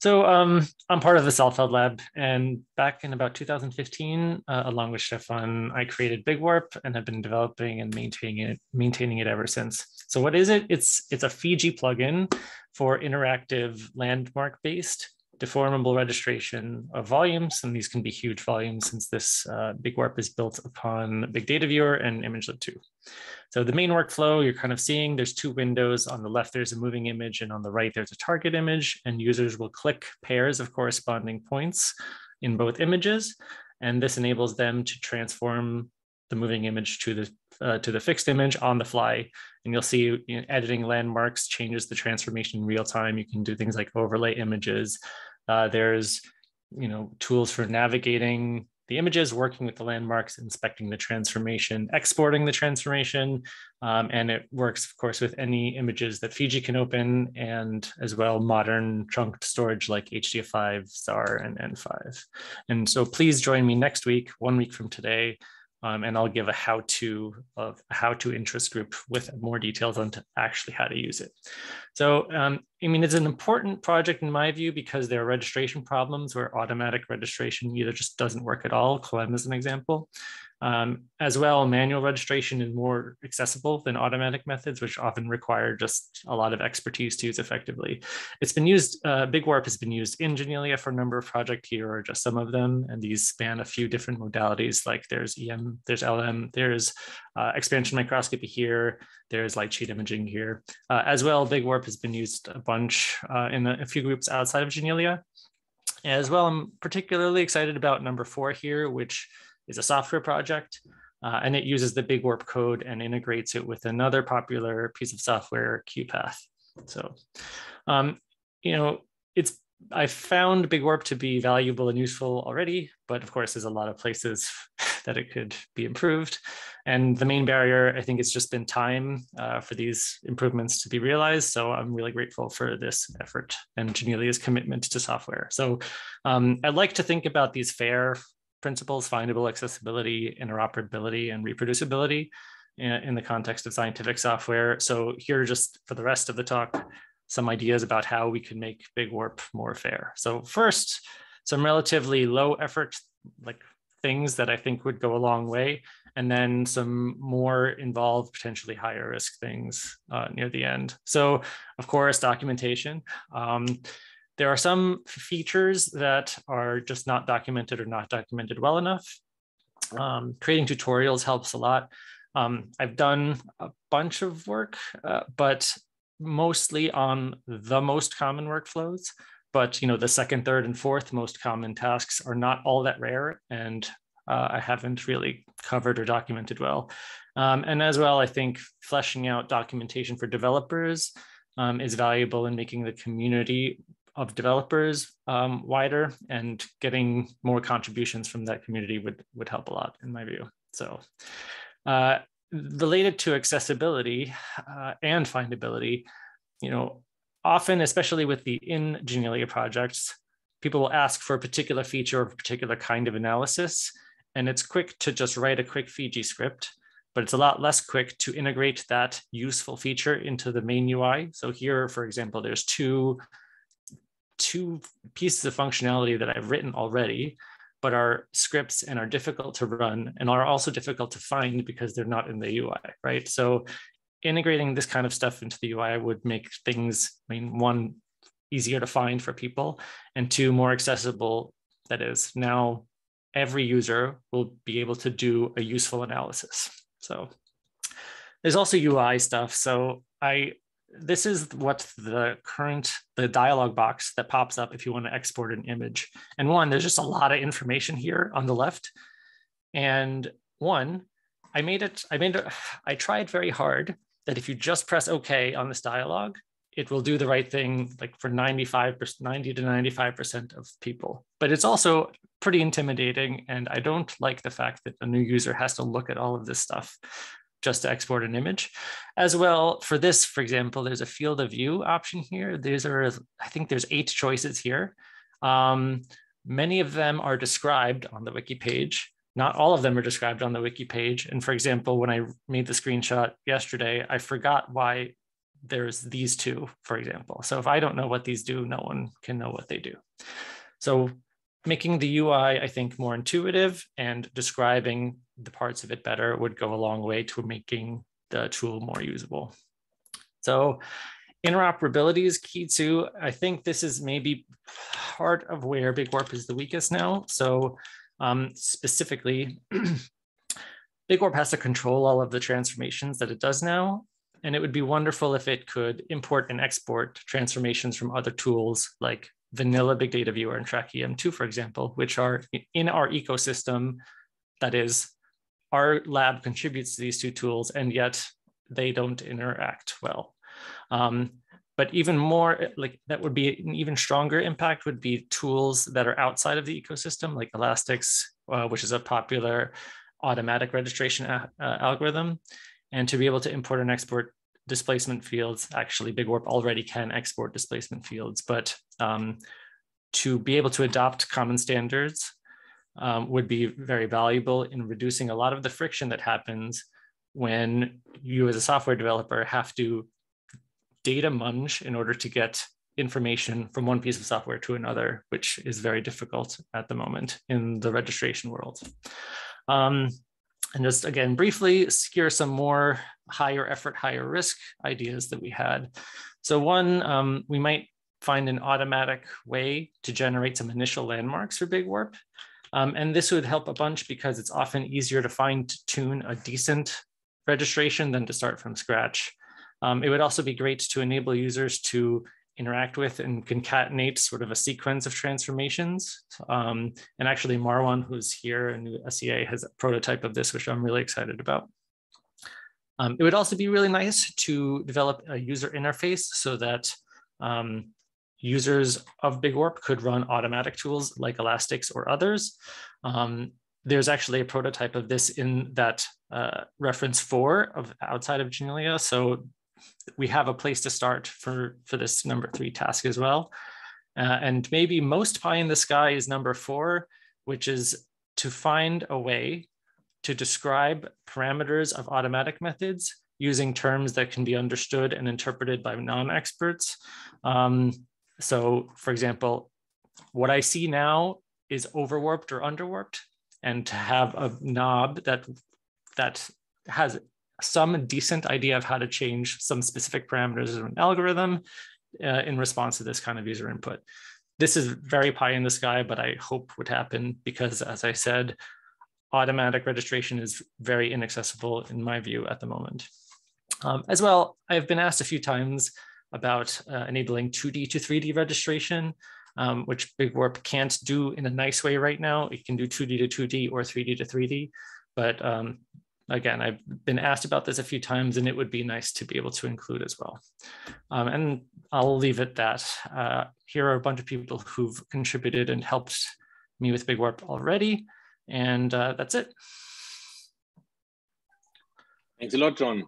So um, I'm part of the Saalfeld Lab, and back in about 2015, uh, along with Stephan, I created Big Warp and have been developing and maintaining it, maintaining it ever since. So what is it? It's it's a Fiji plugin for interactive landmark-based deformable registration of volumes, and these can be huge volumes since this uh, Big Warp is built upon Big Data Viewer and ImgLib2. So the main workflow you're kind of seeing, there's two windows. On the left, there's a moving image, and on the right, there's a target image, and users will click pairs of corresponding points in both images, and this enables them to transform the moving image to the uh, to the fixed image on the fly. And you'll see you know, editing landmarks changes the transformation in real time. You can do things like overlay images. Uh, there's you know tools for navigating the images, working with the landmarks, inspecting the transformation, exporting the transformation. Um, and it works, of course, with any images that Fiji can open and as well modern chunked storage like HDF5, Zarr, and N5. And so please join me next week, one week from today, um, and I'll give a how-to of how-to interest group with more details on to actually how to use it. So, um, I mean, it's an important project in my view because there are registration problems where automatic registration either just doesn't work at all. CLEM is an example. Um, as well, manual registration is more accessible than automatic methods, which often require just a lot of expertise to use effectively. It's been used, uh, Big Warp has been used in Janelia for a number of projects here, or just some of them, and these span a few different modalities, like there's EM, there's LM, there's uh, expansion microscopy here, there's light sheet imaging here. Uh, as well, Big Warp has been used a bunch uh, in a, a few groups outside of Janelia. As well, I'm particularly excited about number four here, which is a software project. Uh, and it uses the Big Warp code and integrates it with another popular piece of software, QuPath. So, um, you know, it's I found Big Warp to be valuable and useful already, but of course, there's a lot of places that it could be improved. And the main barrier, I think, it's just been time uh, for these improvements to be realized. So I'm really grateful for this effort and Janelia's commitment to software. So um, I'd like to think about these fair principles, findable accessibility, interoperability, and reproducibility in, the context of scientific software. So here, just for the rest of the talk, some ideas about how we can make Big Warp more fair. So first, some relatively low effort, like things that I think would go a long way, and then some more involved, potentially higher risk things uh, near the end. So of course, documentation. Um, there are some features that are just not documented or not documented well enough. Um, creating tutorials helps a lot. Um, I've done a bunch of work, uh, but mostly on the most common workflows. But you know, the second, third, and fourth most common tasks are not all that rare, and uh, I haven't really covered or documented well. Um, and as well, I think fleshing out documentation for developers um, is valuable in making the community of developers um, wider and getting more contributions from that community would, would help a lot in my view. So uh, related to accessibility uh, and findability, you know, often, especially with the in Janelia projects, people will ask for a particular feature or a particular kind of analysis. And it's quick to just write a quick Fiji script, but it's a lot less quick to integrate that useful feature into the main UI. So here, for example, there's two two pieces of functionality that I've written already, but are scripts and are difficult to run and are also difficult to find because they're not in the UI, right? So integrating this kind of stuff into the UI would make things, I mean, one, easier to find for people, and two, more accessible. That is, now every user will be able to do a useful analysis. So there's also UI stuff. So I this is what the current the dialog box that pops up if you want to export an image. And one there's just a lot of information here on the left. And one i made it i made it i tried very hard that if you just press ok on this dialog it will do the right thing like for 95 90 to 95 percent of people. But it's also pretty intimidating and i don't like the fact that a new user has to look at all of this stuff just to export an image. As well, for this, for example, there's a field of view option here. These are, I think there's eight choices here. Um, many of them are described on the wiki page. Not all of them are described on the wiki page. And for example, when I made the screenshot yesterday, I forgot why there's these two, for example. So if I don't know what these do, no one can know what they do. So making the UI, I think, more intuitive and describing the parts of it better would go a long way to making the tool more usable. So interoperability is key too. I think this is maybe part of where Big Warp is the weakest now. So um, specifically, Big Warp has to control all of the transformations that it does now. And it would be wonderful if it could import and export transformations from other tools like vanilla Big Data Viewer and TrakEM2, for example, which are in our ecosystem. That is, our lab contributes to these two tools, and yet they don't interact well. Um, but even more, like that would be an even stronger impact would be tools that are outside of the ecosystem, like elastix uh, which is a popular automatic registration uh, algorithm. And to be able to import and export displacement fields, actually Big Warp already can export displacement fields, but um, to be able to adopt common standards um, would be very valuable in reducing a lot of the friction that happens when you as a software developer have to data munge in order to get information from one piece of software to another, which is very difficult at the moment in the registration world. Um, and just again, briefly, here some more higher effort, higher risk ideas that we had. So one, um, we might find an automatic way to generate some initial landmarks for Big Warp. Um, and this would help a bunch because it's often easier to fine tune a decent registration than to start from scratch. Um, it would also be great to enable users to interact with and concatenate sort of a sequence of transformations. Um, and actually Marwan, who's here in SEA, has a prototype of this, which I'm really excited about. Um, it would also be really nice to develop a user interface so that um, users of Big Warp could run automatic tools like elastix or others. Um, there's actually a prototype of this in that uh, reference four of outside of Janelia. So we have a place to start for, for this number three task as well. Uh, and maybe most pie in the sky is number four, which is to find a way to describe parameters of automatic methods using terms that can be understood and interpreted by non-experts. Um, so for example, what I see now is overwarped or underwarped, and to have a knob that that has some decent idea of how to change some specific parameters of an algorithm uh, in response to this kind of user input. This is very pie in the sky, but I hope would happen because, as I said, automatic registration is very inaccessible in my view at the moment. Um, as well, I've been asked a few times about uh, enabling 2D to 3D registration, um, which Big Warp can't do in a nice way right now. It can do 2D to 2D or 3D to 3D, but um, again, I've been asked about this a few times and it would be nice to be able to include as well. Um, and I'll leave it that. Uh, here are a bunch of people who've contributed and helped me with Big Warp already. And uh, that's it. Thanks a lot, John.